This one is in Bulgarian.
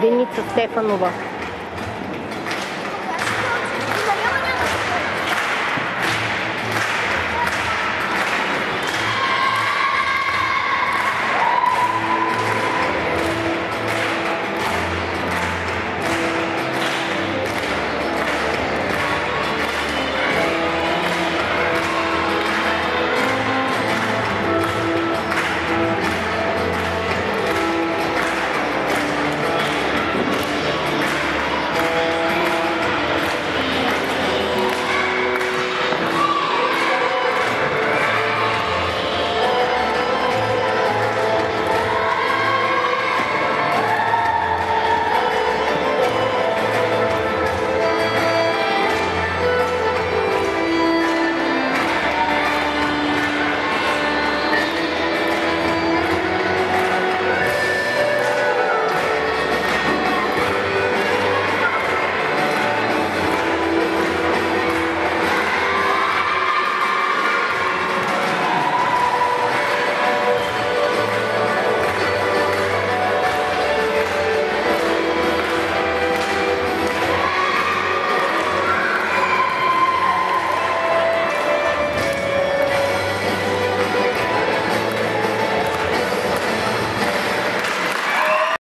Деница Стефанова.